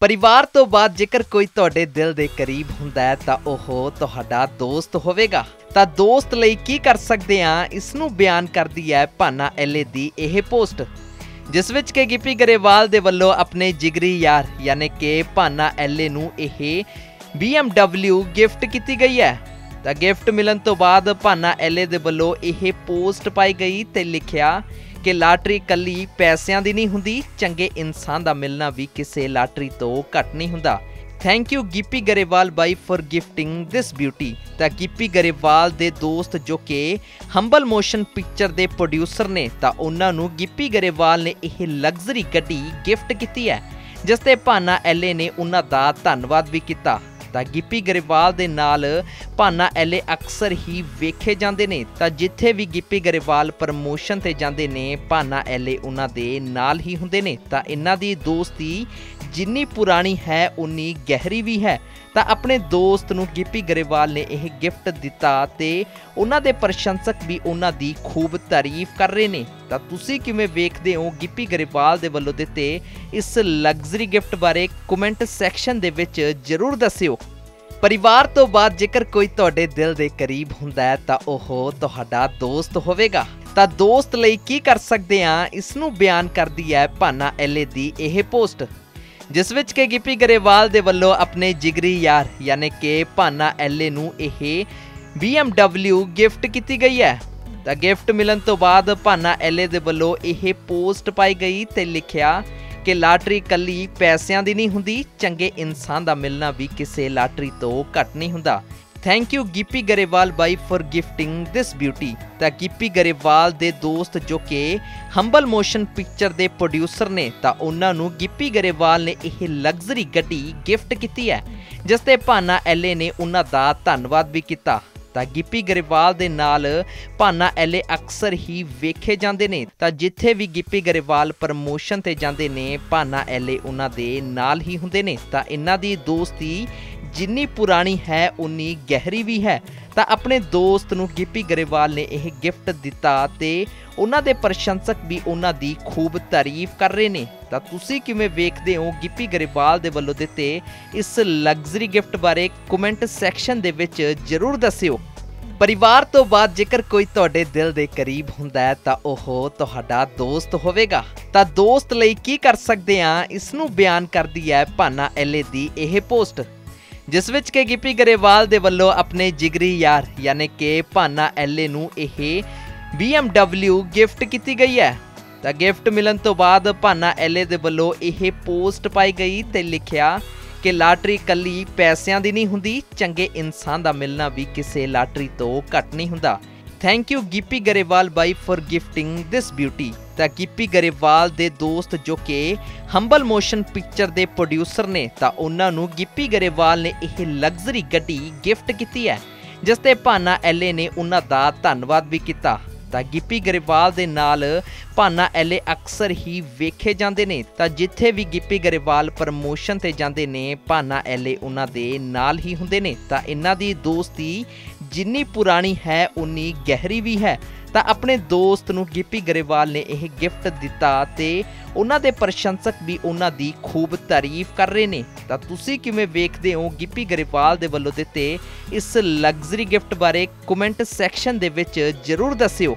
ਪਰਿਵਾਰ ਤੋਂ ਬਾਅਦ ਜੇਕਰ ਕੋਈ ਤੁਹਾਡੇ ਦਿਲ ਦੇ ਕਰੀਬ ਹੁੰਦਾ ਹੈ ਤਾਂ ਉਹ ਤੁਹਾਡਾ ਦੋਸਤ ਹੋਵੇਗਾ। ਤਾਂ ਦੋਸਤ ਲਈ ਕੀ ਕਰ ਸਕਦੇ ਆ ਇਸ ਨੂੰ ਬਿਆਨ ਕਰਦੀ ਹੈ ਭਾਨਾ ਐਲੇ ਦੀ ਇਹ ਪੋਸਟ। ਜਿਸ ਵਿੱਚ ਕਿ ਗਿੱਪੀ ਗਰੇਵਾਲ ਦੇ ਵੱਲੋਂ ਆਪਣੇ ਜਿਗਰੀ ਯਾਰ ਯਾਨੀ ਕਿ ਭਾਨਾ ਐਲੇ ਨੂੰ ਇਹ BMW ਗਿਫਟ ਕੀਤੀ ਗਈ ਹੈ। ਤਾਂ ਗਿਫਟ ਮਿਲਣ ਤੋਂ ਬਾਅਦ ਭਾਨਾ ਐਲੇ ਦੇ ਵੱਲੋਂ ਇਹ ਪੋਸਟ ਪਾਈ ਗਈ ਤੇ ਲਿਖਿਆ ਕਿ ਲਾਟਰੀ ਕੱਲੀ ਪੈਸਿਆਂ ਦੀ ਨਹੀਂ ਹੁੰਦੀ, ਚੰਗੇ ਇਨਸਾਨ ਦਾ ਮਿਲਣਾ ਵੀ ਕਿਸੇ ਲਾਟਰੀ ਤੋਂ ਘੱਟ ਨਹੀਂ ਹੁੰਦਾ। ਥੈਂਕ ਯੂ ਗਿੱਪੀ ਗਰੇਵਾਲ ਬਾਈ ਫॉर ਗਿਫਟਿੰਗ ਦਿਸ ਬਿਊਟੀ ਤਾਂ ਗਿੱਪੀ ਗਰੇਵਾਲ ਦੇ ਦੋਸਤ ਜੋ ਕਿ ਹੰਬਲ ਮੋਸ਼ਨ ਪਿਕਚਰ ਦੇ ਪ੍ਰੋਡਿਊਸਰ ਨੇ, ਤਾਂ ਉਹਨਾਂ ਨੂੰ ਗਿੱਪੀ ਗਰੇਵਾਲ ਨੇ ਇਹ ਲਗਜ਼ਰੀ ਗੱਡੀ ਗਿਫਟ ਕੀਤੀ ਹੈ। ਜਿਸ ਤੇ ਭਾਨਾ ਐਲੇ ਨੇ ਉਹਨਾਂ ਦਾ ਧੰਨਵਾਦ ਵੀ ਕੀਤਾ। ਤਾਂ ਗਿੱਪੀ ਗਰੇਵਾਲ ਦੇ ਨਾਲ ਭਾਨਾ ਐਲੇ ਅਕਸਰ ਹੀ ਵੇਖੇ ਜਾਂਦੇ ਨੇ। ਤਾਂ ਜਿੱਥੇ ਵੀ ਗਿੱਪੀ ਗਰੇਵਾਲ ਪ੍ਰਮੋਸ਼ਨ ਤੇ ਜਾਂਦੇ ਨੇ, ਭਾਨਾ ਐਲੇ ਉਹਨਾਂ ਦੇ ਨਾਲ ਹੀ ਹੁੰਦੇ ਨੇ। ਤਾਂ ਇਹਨਾਂ ਦੀ ਦੋਸਤੀ ਜਿੰਨੀ ਪੁਰਾਣੀ ਹੈ, ਉਨੀ ਗਹਿਰੀ ਵੀ ਹੈ। ਤਾਂ ਆਪਣੇ ਦੋਸਤ ਨੂੰ ਗਿੱਪੀ ਗਰੇਵਾਲ ਨੇ ਇਹ ਗਿਫਟ ਦਿੱਤਾ ਤੇ ਉਹਨਾਂ ਦੇ ਪ੍ਰਸ਼ੰਸਕ ਵੀ ਉਹਨਾਂ ਦੀ ਖੂਬ ਤਾਰੀਫ ਕਰ ਰਹੇ ਨੇ। ਤਾਂ ਤੁਸੀਂ ਕਿਵੇਂ ਵੇਖਦੇ ਹੋ ਗਿੱਪੀ ਗਰੇਵਾਲ ਦੇ ਵੱਲੋਂ ਦਿੱਤੇ ਇਸ ਲਗਜ਼ਰੀ ਗਿਫਟ ਬਾਰੇ ਕਮੈਂਟ ਸੈਕਸ਼ਨ ਦੇ ਵਿੱਚ ਜਰੂਰ ਦੱਸਿਓ। ਪਰਿਵਾਰ ਤੋਂ ਬਾਅਦ ਜੇਕਰ ਕੋਈ ਤੁਹਾਡੇ ਦਿਲ ਦੇ ਕਰੀਬ ਹੁੰਦਾ ਹੈ ਤਾਂ ਉਹ ਤੁਹਾਡਾ ਦੋਸਤ ਹੋਵੇਗਾ। ਤਾਂ ਦੋਸਤ ਲਈ ਕੀ ਕਰ ਸਕਦੇ ਆ ਇਸ ਨੂੰ ਬਿਆਨ ਕਰਦੀ ਹੈ ਭਾਨਾ ਐਲੇ ਦੀ ਇਹ ਪੋਸਟ। ਜਿਸ ਵਿੱਚ ਕਿ ਗਿੱਪੀ ਗਰੇਵਾਲ ਦੇ ਵੱਲੋਂ ਆਪਣੇ ਜਿਗਰੀ ਯਾਰ, ਯਾਨੀ ਕਿ ਭਾਨਾ ਐਲੇ ਨੂੰ ਇਹ BMW ਗਿਫਟ ਕੀਤੀ ਗਈ ਹੈ। ਤਾਂ ਗਿਫਟ ਮਿਲਣ ਤੋਂ ਬਾਅਦ ਭਾਨਾ ਐਲੇ ਦੇ ਵੱਲੋਂ ਇਹ ਪੋਸਟ ਪਾਈ ਗਈ ਤੇ ਲਿਖਿਆ ਕਿ ਲਾਟਰੀ ਕੱਲੀ ਪੈਸਿਆਂ ਦੀ ਨਹੀਂ ਹੁੰਦੀ, ਚੰਗੇ ਇਨਸਾਨ ਦਾ ਮਿਲਣਾ ਵੀ ਕਿਸੇ ਲਾਟਰੀ ਤੋਂ ਘੱਟ ਨਹੀਂ ਹੁੰਦਾ। ਥੈਂਕ ਯੂ ਗਿੱਪੀ ਗਰੇਵਾਲ ਬਾਈ ਫॉर ਗਿਫਟਿੰਗ ਦਿਸ ਬਿਊਟੀ ਤਾਂ ਗਿੱਪੀ ਗਰੇਵਾਲ ਦੇ ਦੋਸਤ ਜੋ ਕਿ ਹੰਬਲ ਮੋਸ਼ਨ ਪਿਕਚਰ ਦੇ ਪ੍ਰੋਡਿਊਸਰ ਨੇ, ਤਾਂ ਉਹਨਾਂ ਨੂੰ ਗਿੱਪੀ ਗਰੇਵਾਲ ਨੇ ਇਹ ਲਗਜ਼ਰੀ ਗੱਡੀ ਗਿਫਟ ਕੀਤੀ ਹੈ, ਜਿਸ ਤੇ ਭਾਨਾ ਐਲੇ ਨੇ ਉਹਨਾਂ ਦਾ ਧੰਨਵਾਦ ਵੀ ਕੀਤਾ। ਤਾਂ ਗਿੱਪੀ ਗਰੇਵਾਲ ਦੇ ਨਾਲ ਭਾਨਾ ਐਲੇ ਅਕਸਰ ਹੀ ਵੇਖੇ ਜਾਂਦੇ ਨੇ, ਤਾਂ ਜਿੱਥੇ ਵੀ ਗਿੱਪੀ ਗਰੇਵਾਲ ਪ੍ਰਮੋਸ਼ਨ ਤੇ ਜਾਂਦੇ ਨੇ, ਭਾਨਾ ਐਲੇ ਉਹਨਾਂ ਦੇ ਨਾਲ ਹੀ ਹੁੰਦੇ ਨੇ। ਤਾਂ ਇਹਨਾਂ ਦੀ ਦੋਸਤੀ ਜਿੰਨੀ ਪੁਰਾਣੀ ਹੈ, ਉਨੀ ਗਹਿਰੀ ਵੀ ਹੈ। ਤਾਂ ਆਪਣੇ ਦੋਸਤ ਨੂੰ ਗਿੱਪੀ ਗਰੇਵਾਲ ਨੇ ਇਹ ਗਿਫਟ ਦਿੱਤਾ ਤੇ ਉਹਨਾਂ ਦੇ ਪ੍ਰਸ਼ੰਸਕ ਵੀ ਉਹਨਾਂ ਦੀ ਖੂਬ ਤਾਰੀਫ ਕਰ ਰਹੇ ਨੇ। ਤਾਂ ਤੁਸੀਂ ਕਿਵੇਂ ਵੇਖਦੇ ਹੋ ਗਿੱਪੀ ਗਰੇਵਾਲ ਦੇ ਵੱਲੋਂ ਦਿੱਤੇ ਇਸ ਲਗਜ਼ਰੀ ਗਿਫਟ ਬਾਰੇ ਕਮੈਂਟ ਸੈਕਸ਼ਨ ਦੇ ਵਿੱਚ ਜਰੂਰ ਦੱਸਿਓ। ਪਰਿਵਾਰ ਤੋਂ ਬਾਅਦ ਜੇਕਰ ਕੋਈ ਤੁਹਾਡੇ ਦਿਲ ਦੇ ਕਰੀਬ ਹੁੰਦਾ ਹੈ, ਤਾਂ ਉਹ ਤੁਹਾਡਾ ਦੋਸਤ ਹੋਵੇਗਾ। ਤਾਂ ਦੋਸਤ ਲਈ ਕੀ ਕਰ ਸਕਦੇ ਆ ਇਸ ਨੂੰ ਬਿਆਨ ਕਰਦੀ ਹੈ ਭਾਨਾ ਐਲੇ ਦੀ ਇਹ ਪੋਸਟ। ਜਿਸ ਵਿੱਚ ਕਿ ਗਿੱਪੀ ਗਰੇਵਾਲ ਦੇ ਵੱਲੋਂ ਆਪਣੇ ਜਿਗਰੀ ਯਾਰ, ਯਾਨੀ ਕਿ ਭਾਨਾ ਐਲੇ ਨੂੰ ਇਹ BMW ਗਿਫਟ ਕੀਤੀ ਗਈ ਹੈ। ਤਾਂ ਗਿਫਟ ਮਿਲਣ ਤੋਂ ਬਾਅਦ ਭਾਨਾ ਐਲੇ ਦੇ ਵੱਲੋਂ ਇਹ ਪੋਸਟ ਪਾਈ ਗਈ ਤੇ ਲਿਖਿਆ ਕਿ ਲਾਟਰੀ ਕੱਲੀ ਪੈਸਿਆਂ ਦੀ ਨਹੀਂ ਹੁੰਦੀ, ਚੰਗੇ ਇਨਸਾਨ ਦਾ ਮਿਲਣਾ ਵੀ ਕਿਸੇ ਲਾਟਰੀ ਤੋਂ ਘੱਟ ਨਹੀਂ ਹੁੰਦਾ। ਥੈਂਕ ਯੂ ਗਿੱਪੀ ਗਰੇਵਾਲ ਬਾਈ ਫॉर ਗਿਫਟਿੰਗ ਦਿਸ ਬਿਊਟੀ ਤਾਂ ਗਿੱਪੀ ਗਰੇਵਾਲ ਦੇ ਦੋਸਤ ਜੋ ਕਿ ਹੰਬਲ ਮੋਸ਼ਨ ਪਿਕਚਰ ਦੇ ਪ੍ਰੋਡਿਊਸਰ ਨੇ, ਤਾਂ ਉਹਨਾਂ ਨੂੰ ਗਿੱਪੀ ਗਰੇਵਾਲ ਨੇ ਇਹ ਲਗਜ਼ਰੀ ਗੱਡੀ ਗਿਫਟ ਕੀਤੀ ਹੈ, ਜਿਸ ਤੇ ਭਾਨਾ ਐਲੇ ਨੇ ਉਹਨਾਂ ਦਾ ਧੰਨਵਾਦ ਵੀ ਕੀਤਾ। ਤਾਂ ਗਿੱਪੀ ਗਰੇਵਾਲ ਦੇ ਨਾਲ ਭਾਨਾ ਐਲੇ ਅਕਸਰ ਹੀ ਵੇਖੇ ਜਾਂਦੇ ਨੇ, ਤਾਂ ਜਿੱਥੇ ਵੀ ਗਿੱਪੀ ਗਰੇਵਾਲ ਪ੍ਰਮੋਸ਼ਨ ਤੇ ਜਾਂਦੇ ਨੇ ਭਾਨਾ ਐਲੇ ਉਹਨਾਂ ਦੇ ਨਾਲ ਹੀ ਹੁੰਦੇ ਨੇ। ਤਾਂ ਇਹਨਾਂ ਦੀ ਦੋਸਤੀ ਜਿੰਨੀ ਪੁਰਾਣੀ ਹੈ, ਉਨੀ ਗਹਿਰੀ ਵੀ ਹੈ। ਤਾਂ ਆਪਣੇ ਦੋਸਤ ਨੂੰ ਗਿੱਪੀ ਗਰੇਵਾਲ ਨੇ ਇਹ ਗਿਫਟ ਦਿੱਤਾ ਤੇ ਉਹਨਾਂ ਦੇ ਪ੍ਰਸ਼ੰਸਕ ਵੀ ਉਹਨਾਂ ਦੀ ਖੂਬ ਤਾਰੀਫ ਕਰ ਰਹੇ ਨੇ। ਤਾਂ ਤੁਸੀਂ ਕਿਵੇਂ ਵੇਖਦੇ ਹੋ ਗਿੱਪੀ ਗਰੇਵਾਲ ਦੇ ਵੱਲੋਂ ਦਿੱਤੇ ਇਸ ਲਗਜ਼ਰੀ ਗਿਫਟ ਬਾਰੇ ਕਮੈਂਟ ਸੈਕਸ਼ਨ ਦੇ ਵਿੱਚ ਜਰੂਰ ਦੱਸਿਓ।